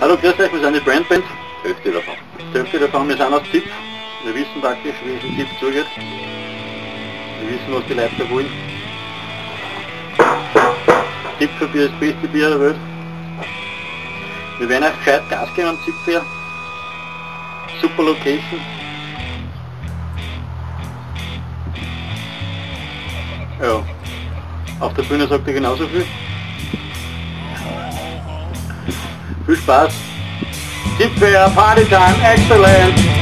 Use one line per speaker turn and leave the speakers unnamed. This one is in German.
Hallo, grüß euch, wir sind die Brandband.
Hälfte davon.
Hälfte davon, wir sind aus ZIP. Wir wissen praktisch, wie es in ZIP zugeht. Wir wissen, was die Leute da wollen. ZIP für Bier ist das beste Bier der Welt. Wir werden euch gescheit Gas geben am ZIP Super Location. Ja. Auf der Bühne sagt er genauso viel. Viel Spaß. party time excellent.